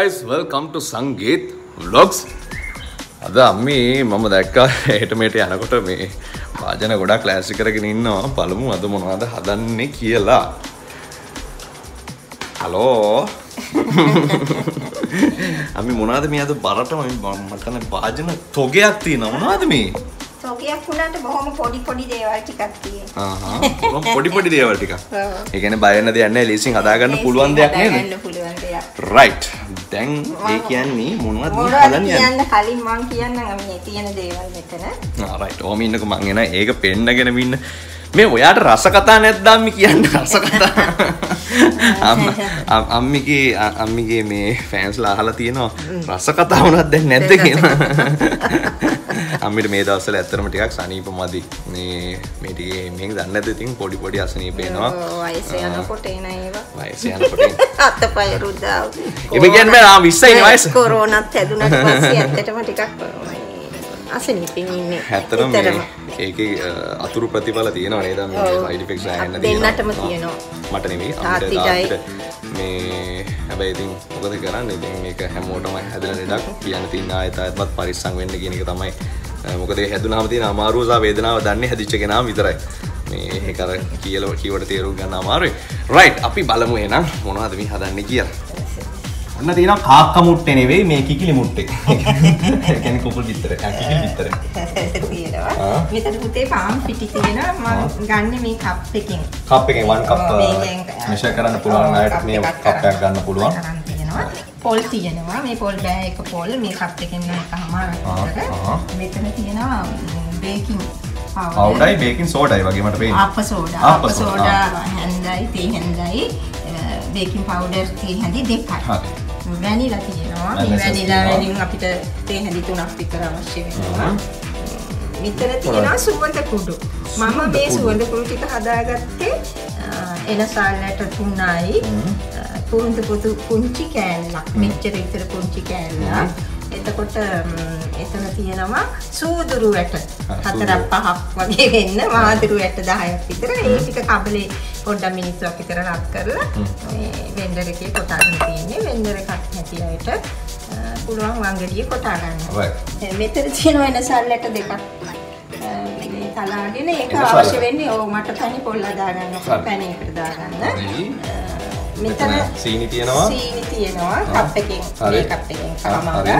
Guys welcome to Sangeeth vlogs අද අම්මි මම දැක්කා ඒටමේට යනකොට මේ වාජන ගොඩක් ලෑසි කරගෙන ඉන්නවා. පළමු අද මොනවද හදන්නේ කියලා. හලෝ අපි මොනාද මේ අද බරටම? මටන වාජන තොගයක් තියෙන මොනාද මේ? තෝකයක් වුණාට බොහොම පොඩි පොඩි දේවල් ටිකක් තියෙනවා. පොඩි පොඩි දේවල් ටික ඔව්. ඒකන බයන්න දෙයන්න ලේසින් හදාගන්න පුළුවන් දෙයක් නේද? හදාගන්න පුළුවන් දෙයක්. රයිට් දැන් ඒ කියන්නේ මොනවද හදන්න යන්නේ කලින් මං කියන්නම් මේ තියෙන දේවල් මෙතන. රයිට් ඕම ඉන්නක මං එන. ඒක පෙන්නගෙන ඉන්න මේ ඔයාට රස කතා නැද්දාම්මි කියන්න? රස කතා අම්ම- අම්- අම්මිගේ අම්මිගේ මේ ෆෑන්ස්ලා අහලා තියෙනවා රස කතා වුණත් දැන් නැද්ද කියලා. අම්මිට මේ දවස්වල ඇත්තටම ටිකක් සනීප මදි මේ මේ ටිකේ මේක දන්නේ ඉතින්? පොඩි පොඩි අසනීප එනවා. ඔව්, වයස යනකොට එන ඒවා. වයස යනකොට අතපය රුද්දා. එම 20යි නේ වයස. කොරෝනාත් හැදුනට පස්සේ ඇත්තටම ටිකක් මේ අසනීපෙන් ඉන්නේ. ඇත්තටම මේ නිතරම. ඒකේ අතුරු ප්‍රතිඵල තියෙනවා නේද මේ ඔව්. සයිඩ් ඉෆෙක්ට්ස් අප ආයන්න දෙන්නටම තියෙනවා. මට. තාත්තිට මේ හැබැයි ඉතින් මොකද කරන්නේ ඉතින් මේක හැමෝටම හැදෙන ලෙඩක් කියන්න තියෙන ආයත ආයතවත් පරිස්සම් වෙන්න කියන එක තමයි මොකද ඒ හැදුනහම තියෙන අමාරුව සහ වේදනාව දන්නේ හැදිච්ච කෙනාම විතරයි මේ ඒක අර කියලා කීවට තේරුම් ගන්න අමාරුයි රයිට් අපි බලමු එහෙනම් මොනවද මේ හදන්නේ කියලා ඔන්න තියෙනවා කාක්ක මුට්ටේ නෙවෙයි මේ කිකිලි මුට්ටේ ඒ කියන්නේ කුකුල් බිත්තර කිකිලි බිත්තර තියෙනවා. මෙතන පුතේ පාන් පිටි තියෙනවා. මම ගන්න මේ කප් එකෙන්. කප් එකෙන් 1 කප් මෙෂර් කරන්න පුළුවන් අයට මේ කප් එකක් ගන්න පුළුවන්. පොල් තියෙනවා. මේ පොල් බෑ එක පොල් මේ කප් එකෙන් එකමාර. මෙතන තියෙනවා බේකින් පවුඩයි බේකින් සෝඩයි වගේ මට පේන්නේ අප සෝඩා ආප්ප අප සෝඩා. හැන්දයි තේ හැන්දයි බේකින් පවුඩර් තේ හැඳි දෙකයි හරි. වැනිලා තියෙනවා. මේ වැනිලා. වලින් අපිට තේ හැඳි තුනක් විතර අවශ්‍ය වෙනවා. මෙතන තියෙනවා සුවඳ කුඩු. මම මේ. සුවඳ කුඩු ටික හදාගත්තේ එනසාල්ලට තුනයි. පුරුදු පුතු පුංචි කෑල්ලක්. මෙච්චර විතර පුංචි කෑල්ලක්. එතකොට එතන තියෙනවා සූදුරු වැට. හතරක් පහක් වගේ වෙන්න. මාදුරු වැට 10ක් විතර. ඒ ටික කබලේ පොඩ්ඩක් මිනිත්තුවක් විතර රත් කරලා මේ වෙන්ඩර් එකේ කොටාගෙන තියෙන්නේ වෙන්ඩර් එකක් නැති අයට පුළුවන් වංගෙඩිය කොටා ගන්න. මෙතන තියෙන වෙනසල්ලට දෙකක් අ, මේ තලාගෙන ඒක. අවශ්‍ය වෙන්නේ ඔව් මට පැණි පොල් දාගන්න හරි. පැණියකට දාගන්න. මෙතන සීනි තියෙනවා. සීනි තියෙනවා. කප් එකෙන්. මේ කප් එකෙන් කමාර.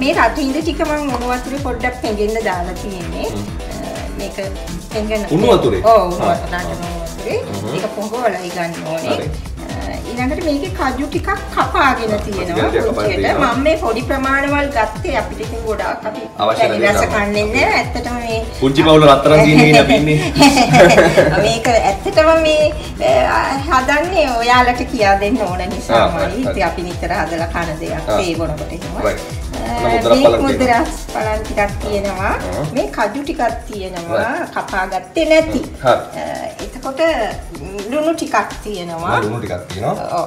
මේ රටින්ද ටික මම උණු වතුරේ පොඩ්ඩක් පෙඟෙන්න දාලා තියෙන්නේ. මේක පෙඟෙන උණු වතුරේ? ඔව් උණු. වතුර වතුරේ. ඒක පොඟවලයි ගන්න ඕනේ. ඊළඟට මේකේ කජු ටිකක් කපාගෙන තියෙනවා කුච්චියට. මම මේ පොඩි ප්‍රමාණවල් ගත්තේ අපිට ඉතින් ගොඩාක් අපි අවශ්‍ය රස. කන්නේ නැහැ. ඇත්තටම මේ පුංචි පවුල රත්තරන් සීනි අපි ඉන්නේ මේක ඇත්තටම මේ හදන්නේ ඔයාලට කියා දෙන්න ඕන නිසාමයි. ඉතින් අපි නිතර හදලා කන දෙයක්. තේ බොනකොට එහෙම. මුද්‍රා පළල් ටිකක් තියෙනවා. මේ කජු ටිකක් තියෙනවා. කපා ගත්තේ නැති. එතකොට ලුණු ටිකක් තියෙනවා. ලුණු ටිකක් තියෙනවා.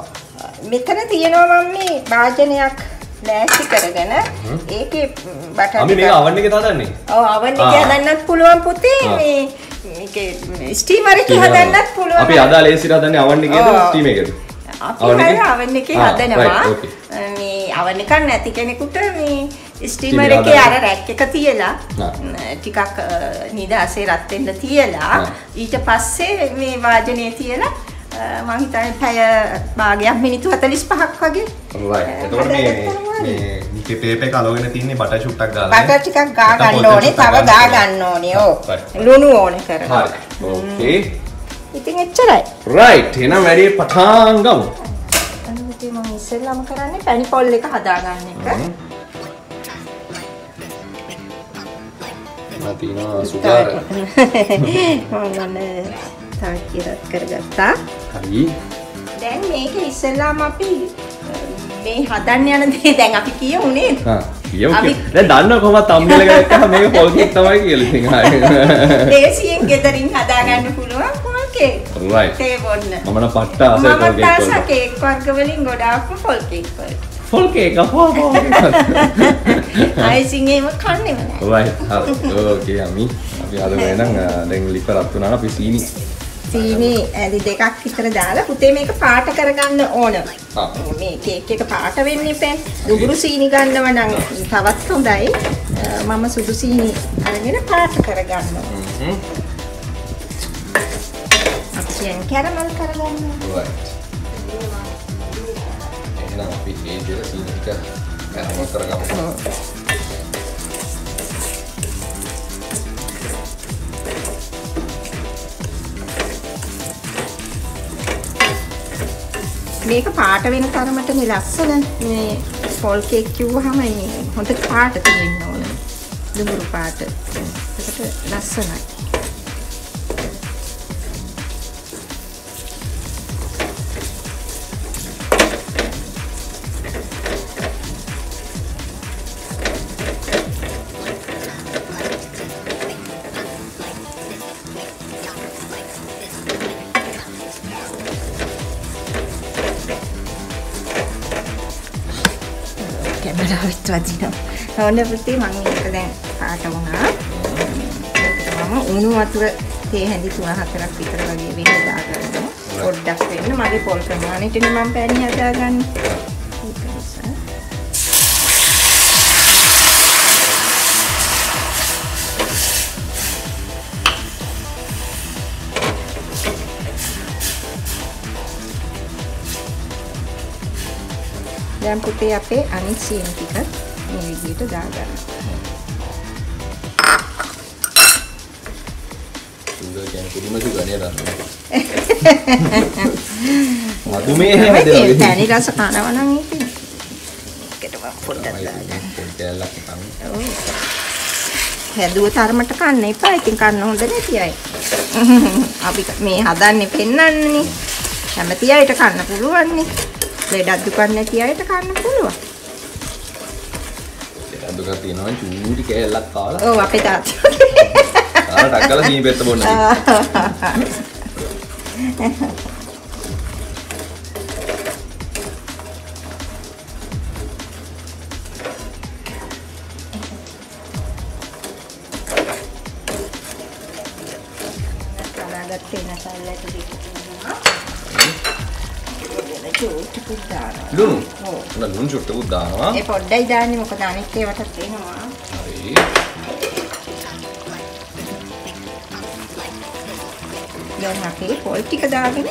මෙතන තියෙනවා මම මේ භාජනයක් ලෑස්ති කරගෙන ඒකේ බටර් අපි මේක අවන් එකේ දාන්නේ ඔව් අවන්. එකේ හදන්නත් පුළුවන් පුතේ. මේ මේකේ ස්ටීමර් එකේ හදන්නත් පුළුවන් අපි අදා ලේසියට හදන්නේ අවන් එකේද. ස්ටීම් එකේද අපි අවන් එකේ? හදනවා. මේ අවන් එකක් නැති කෙනෙකුට මේ ස්ටීමර් එකේ අර. රැක් එක තියලා ටිකක් නිදාසේ රත් වෙන්න තියලා. ඊට පස්සේ මේ වාජනේ තියලා මං හිතන්නේ පැය භාගයක් මිනිත්තු 45ක් වගේ right එතකොට මේ. මේ මේ පේපර් එක අලවගෙන තින්නේ බටර් චුට්ටක් දාලා බටර් ටිකක් ගා ගන්න ඕනේ තව ගා. ගන්න ඕනේ ඕ. ලුණු ඕනේ කරලා හරි ඕකේ ඉතින් එච්චරයි රයිට් එහෙනම් වැඩි පටන් ගමු අනිත් මම ඉස්සෙල්ලාම කරන්නේ පැණි පොල් එක හදාගන්න එක. මම තියෙනවා සුගාර මම තව කිරත් කරගත්තා. හරි දැන් මේක ඉස්සෙල්ලාම අපි මේ හදන්න යන දේ දැන් අපි කියමුනේ. හා. දැන් දන්නව කොහොමද තම්බෙල ගත්තාම මේක පොල් කේක් තමයි කියලා ඉතින් ආයේ දේසියෙන් ගෙදරින් හදාගන්න පුළුවන් කේක්. Right. තේ බොන්න. මම නම් පට්ට මම කේක් තාස වලට කේක් වර්ග වලින් ගොඩාක්ම පොල් කේක් වල. පොල් කේක් එහෙම කන්නේම ඕකේ අපි අපි අද වෙනනම් දැන් ලිප රත් වුණා නම් අපි සීනි සීනි ඇලි දෙකක් විතර දාලා පුතේ මේක පාට කරගන්න ඕන. ආ. මේ කේක් එක පාට වෙන්න එපා. දුඹුරු සීනි ගන්නව නම් තවත් හොඳයි. මම සුදු සීනි අරගෙන පාට කරගන්නවා. හ්ම්. අපි කියන්නේ කැරමල් කරගන්නවා. right. එහෙනම් අපි ඒ විදිහට සීනි ටික කැරමල් කරගමු. ඔව්. මේක පාට වෙන තරමටනේ ලස්සන මේ පොල් කේක් කිව්වහම මේ හොඳ පාට තියෙන්න ඕන. දුඹුරු පාට. ඒකට ලස්සනයි. කැමරාවත් වදිනවා. ඕන පුතේ මම මේක දැන් පාට වුණා. ඒකට මම උණු වතුර තේ හැඳි 3-4ක් විතර වගේ වෙන්න දාගන්නවා. පොඩ්ඩක් වෙන්න මගේ පොල් ප්‍රමාණයටනේ මම පැණි හදාගන්නේ. ඒක නිසා දැන් පුතේ අපේ අනිත් සීනි ටික මේ විදිහට දාගන්න. මధుමේහ හැදෙනවා. පැණි රස කනවා නම් ඉතින් ඒකට මම පොඩ්ඩක් දාගන්න. පොඩි කෑල්ලක් හිටන්. ඔව්. හැදුව තරමට කන්න එපා. ඉතින් කන්න හොඳ නැති අය. අපි මේ හදන්නේ පෙන්වන්නනේ. කැමති අයට කන්න පුළුවන් නේ. ලෙඩක් දුකක් නැති අයට කන්න පුළුවන්. දුකක් තියෙනවා චූටි කෑල්ලක් කාලා. ඔව් අපේ තාත්තා. කාලා ටක්කලා සීනි පෙත්ත බොන්න. චූටිකුත් දානවා. ලුණු. ඔව්. උන ලුණු චුට්ටකුත් දානවා. ඒ පොඩ්ඩයි දාන්නේ මොකද අනිත් ඒවාට එනවා. හරි. දැන් අපි පොල් ටික දාගෙන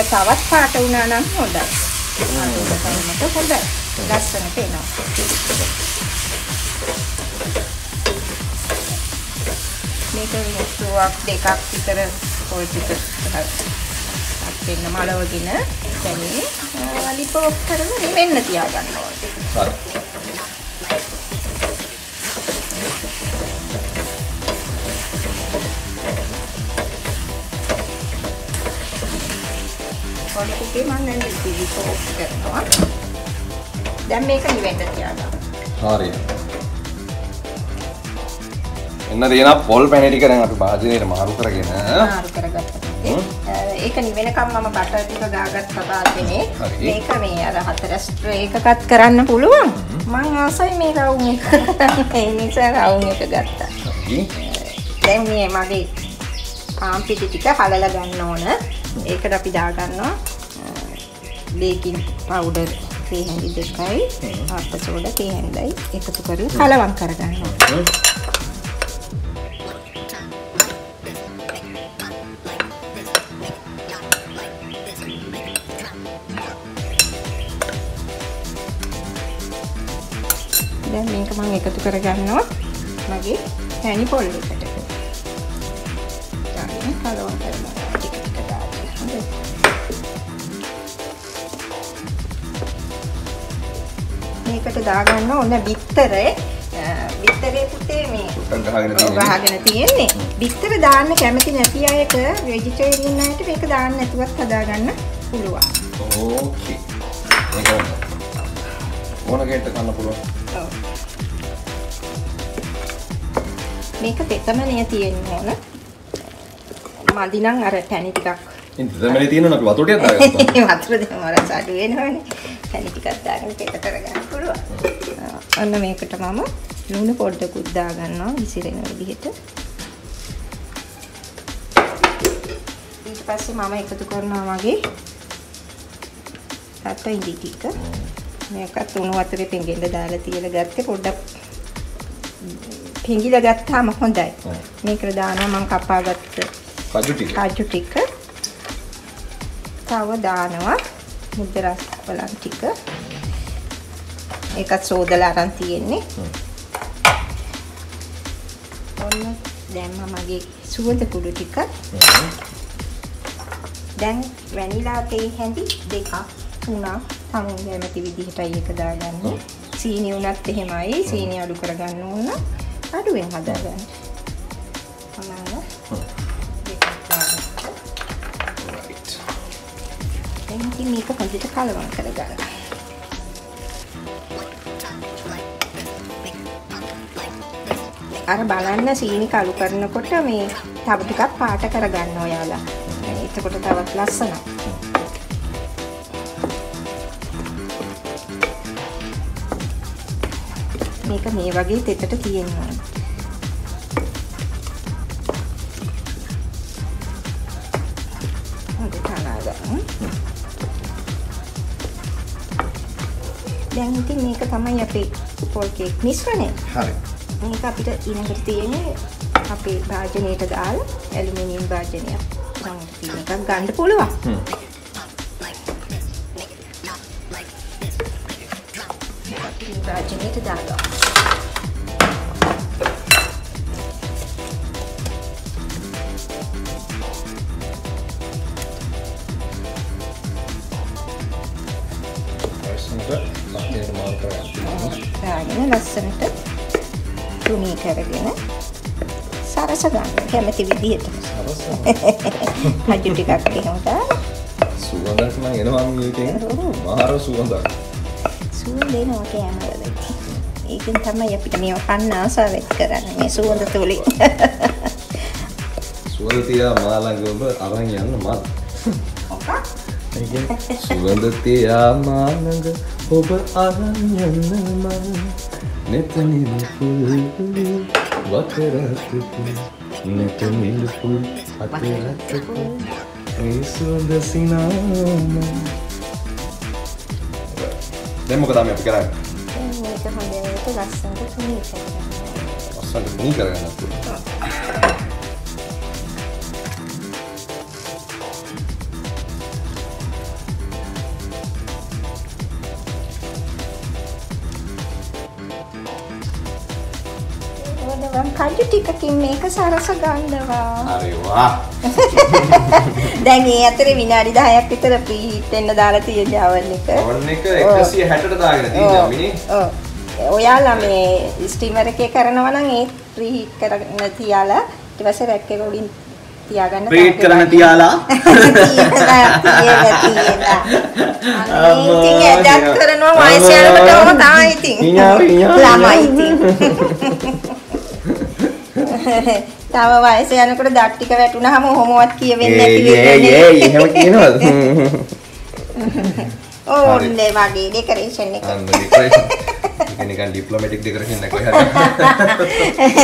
මේක තවත් පාට වුණා නම් හොඳයි. පාට හොඳයි. ලස්සනට එනවා. මේක මුට්ටුවක් දෙකක් විතර පොල් ටික අත්ෙන්න මලවගෙන දැනේ ලිපෝක් කරලා මෙන්න තියාගන්න ඕනේ. හරි. පොඩි කුකේ මම දැන් ලිපෝක් කරනවා. දැන් මේක නිවෙන්න තියාගන්න. හරි. එන්න තියෙන පොල් පැණි ටික දැන් අපි භාජනයට මාරු කරගෙන මාරු කරගත්තා. ඒක නිවෙනකම් මම බටර් ටික තාත්තනේ. හරි. මේක මේ අර හතරස් ට්‍රේ එකකත් කරන්න පුළුවන්. මං ආසයි මේ රවුම් එක. ඒ නිසා රවුම් එක ගත්තා. දැන් මේ මගේ පාන් පිටි ටික හලලා ගන්න ඕන. ඒකට අපි දාගන්නවා බේකින් පවුඩර් තේ හැඳි දෙකයි ආප්ප සෝඩා තේ හැඳයි එකතු කරලා කලවම් කරගන්නවා. දැන් මේක මම එකතු කරගන්නවා. මගේ පැණි පොල් එකට. දාගෙන කලවම් කරනවා මේකට දාගන්න ඕන බිත්තරේ බිත්තරේ පුතේ මේ ගහගෙන තියෙන්නේ. බිත්තර දාන්න කැමති නැති අයට වෙජිටේරියන් අයට මේක දාන්න නැතුවත් හදාගන්න පුළුවන්. ඕකේ. මේක ඕන. කෙනෙක්ට කන්න පුළුවන්. ඔව්. මේක දෙකම නේ තියෙන්න ඕන. මදි නම් අර පැණි ටිකක් ඉතින් තියෙනවා අපි වතුරටියක් දාගත්තා. වතුර දෙම වර සඩු වෙනවනේ. පැණි ටිකක් දාගෙන පෙත කරගන්න පුළුවන්. ඔන්න මේකට මම ලුණු පොඩ්ඩකුත් දාගන්නවා විසිරෙන විදිහට. ඊට පස්සේ මම එකතු කරනවා මගේ රට ඉඳි ටික. මේකත් උණු වතුරේ පෙඟෙන්න දාලා තියලා ගත්තේ පොඩ්ඩක් පෙඟිලා ගත්තාම හොඳයි. මේකට දානවා මම කපාගත්ත කජු ටික. කාජු ටික තව දානවා. මුද්ද රස් බලන් ටික. ඒකත් සෝදලා අරන් තියෙන්නේ. ඔන්න දැම්ම මගේ සුවඳ කුඩු ටික. දැන් වැනිලා තේ හැඳි දෙකක් තුනක් තමුන් කැමති විදිහටයි එක දාගන්නේ. සීනි උනත් එහෙමයි. සීනි අඩු කරගන්න ඕන. අඩුවෙන් හදාගන්න. තමයි දැන් ඉතින් මේක හොඳට කලවම් කරගන්න. අර බලන්න සීනි කළු කරනකොට මේ තව ටිකක් පාට කරගන්න ඔයාලා. එතකොට තවත් ලස්සනයි. මේක මේ වගේ තෙතට තියෙන්න ඕන. හොඳට අනාගන්න. දැන් ඉතින් මේක තමයි අපේ පොල් කේක් මිශ්‍රණය. හරි. මේක අපිට ඊළඟට තියෙන්නේ අපේ භාජනයට දාලා ඇලුමිනියම් භාජනයක් නම් තියෙන එකක් ගන්න පුළුවන්. හ්ම්. භාජනයට දාලා. ලස්සනට තුනී කරගෙන සරස ගන්න කැමති විදිහට. කජු ටිකක් එහෙම දාලා සුවඳක් නම් එනවා මේකෙන්. මාර සුවඳක්. සුවඳ එනවා කෑමවලදී. ඒකෙන් තමයි අපිට මේව කන්න ආසාව ඇති කරන්නේ මේ සුවඳ තුලින්. සුවඳ තියා මා ළඟ ඔබ අරන් යන්න මත්. ඒ කියන්නේ සුවඳ තියා මා ළඟ ඔබ අරන් යන්න මම. නෙතනින් පුල් වතරත් නෙත නිල්පුල් අතරත් ඒ සුවඳ සිනාම දැන් මොකද අපි කරන්නේ? මේක හොඳට ලස්සනට තුනී කරගන්න. අස්සන්ට පුනි කරගන්න ඕනනම් කජු ටිකකින් මේක සරස ගන්නවා. හරි වා. දැන් ඒ අතරේ විනාඩි 10ක් විතර ප්‍රීහීට් වෙන්න දාලා තියෙන oven එක. ඔවන් එක 160ට දාගෙන. ඔයාලා මේ ස්ටීමර් එකේ කරනවා නම් ඒ ප්‍රීහීට් කරගෙන තියාලා ඊට පස්සේ රැක් එක උඩින් තියාගන්න. ප්‍රීට් කරන්න තියාලා. ඉතින් එදත් කරනවා වයස යනකොටම තමයි ඉතින්. ළමයි. ඉතින්. තව වයස යනකොට දත් ටික වැටුනහම ඔහොමවත් කියවෙන්නේ නැති ඒ ඒ ඒ එහෙම කියනවද? ඕන්නේ වගේ ඩෙකරේෂන් එක. අන්න ඩෙකරේෂන්. නිකන් ඩිප්ලොමැටික් ඩෙකරේෂන් එකක් හරි.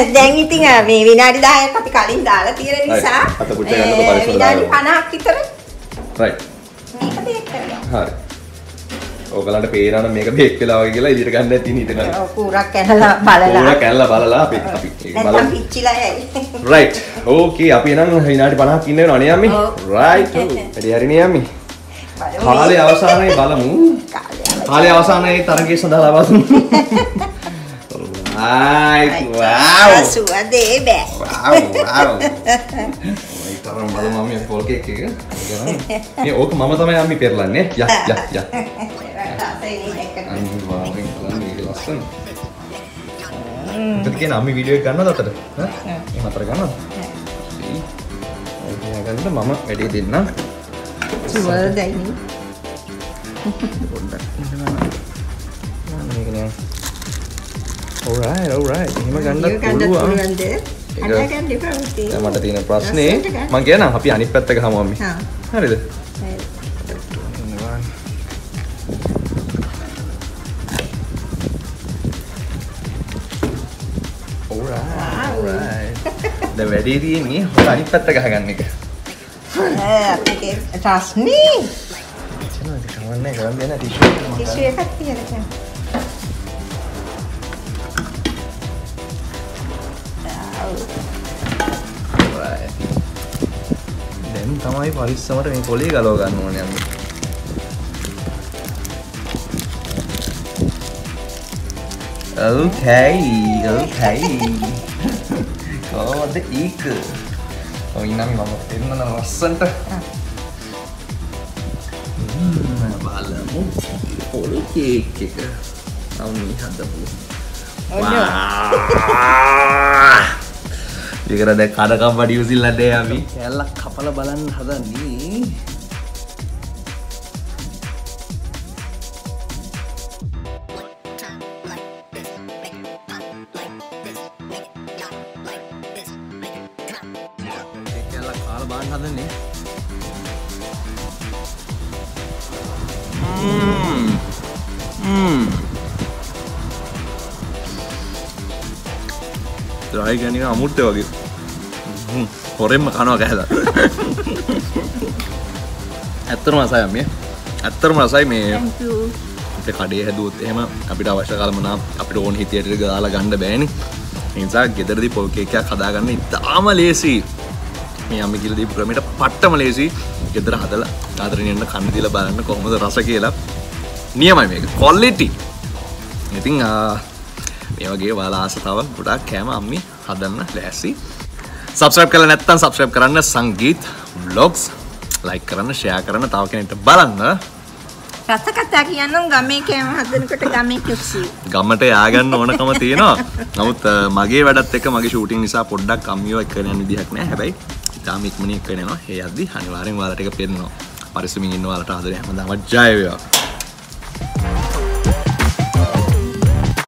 දැන් ඉතින් මේ විනාඩි 10ක් අපි කලින් දාලා තියෙන නිසා විනාඩි දාගන්න. 50ක් විතර රයිට්. මේක බේක් කරනවා. හරි. ඕගලන්ට පේනවනම් මේක බේක් වෙලා වගේ කියලා එළියට ගන්න ඇති නීත ගන්න. ඔව් කූරක් කැනලා බලලා. කැල්ල බලලා අපි. රයිට්. ඕකේ අපි එනම් විනාඩි 50ක් ඉන්න වෙනවා නේ යම්මි. ඔව්. රයිට්. වැඩි හරිනේ යම්මි. බලමු. කාලේ අවසානයේ බලමු. කාලේ අවසානයේ තරගයේ සඳහා ලබා දුන්නු. රයිට්. වව්. සුවඳේ බෑ. වව් වව්. ඒ තරම් බලමු මම පොල් කේක් එක. මේ ඕක මම තමයි අම්මි පෙරලන්නේ. යා යා යා. අනිවාර්යෙන් බලන්න මේක ලස්සන. එතන කියන අම්මි වීඩියෝ එක ගන්නවද අතට? ඈ? එහෙම අතට ගන්නවද? ඒක ගන්න මම වැඩි දෙන්නම්. සුවඳයි. පොඩ්ඩක් ඉඳලා මේක නෑ. alright alright එහෙම ගන්නත් පුළුවන්. දැන් මට තියෙන ප්‍රශ්නේ ලස්සනට ගන්න. මං කියනම් අපි අනිත් පැත්ත ගහමු අම්මි. හරිද? දැන් වැඩේ තියෙන්නේ හොඳ අනිත් පැත්ත ගහගන්න එක. අපේ රස්නේ කවන්නේ කරන්න දෙන ටිෂු එකක් තියලා ගන්න. දැන් තමයි පරිස්සමට මේ කොලේ ගලව ගන්න ඕනේ අම්මි. Okay, okay. කොහොමද ඒක? ඔය නම් මම දෙන්න ලස්සන්ට. ම්ම් බලමු. පොඩි කේක් එක. අම්මි හදපු. ඔන්න. ඒකර දැ කඩකම් වඩි උසිල්ලඩේ අපි කැල්ලක් කපල බලන්න හදන්නේ ද්‍රයි ගැනික අමුට්ට වගේ හොරෙන්ම කනවා කැහල ඇත්තරම අසයම් මේ ඇත්තරම රසයි මේ කඩේ හැදුවත් එහෙම අපිට අවශ්‍ය කලමනා අපිට ඕන හිතියට ගාලා ගණ්ඩ බෑනි. නිසා ගෙදරදි පොල්කේකයක් හදාගන්න ඉතාම ලේසි මේ අම්මි කියල දීපු ක්‍රමට පට්ටම ලේසි ගෙදර හදල ආදරණයන්න කණදිල බලන්න කොහොමද රස කියලා. නියමයි මේක. කොල්ලිටි ඉතිං මේ වගේ වාලා ආස තව ගොඩක් කෑම අම්මි හදන්න ලෑසි සබස්්‍රප් කල නැත්තන් සබස්්‍රප් කරන්න සංගීත් බ්ලොග්ස් ලයි කරන්න ෂයා කරන්න තව කෙනෙට බලන්න. රස කතා කියන්නම් ගමේ කෑම හදනකොට ගමේ කිව්සි. ගමට යාගන්න ඕනකම තියෙනවා. නමුත් මගේ වැඩත් එක මගේ ෂූටින් නිසා පොඩ්ඩක් අම්මියෝ එක් කරන විදිහක් නෑ. හැබැයි ඉතාම ඉක්මනින් එක් වෙනවා. ඒ අද්දි අනිවාර්යෙන් ඔයාලට එක පේනවා පරිස්සමින් ඉන්න ඔයාලට ආදරේ හැමදාම ජය වේවා.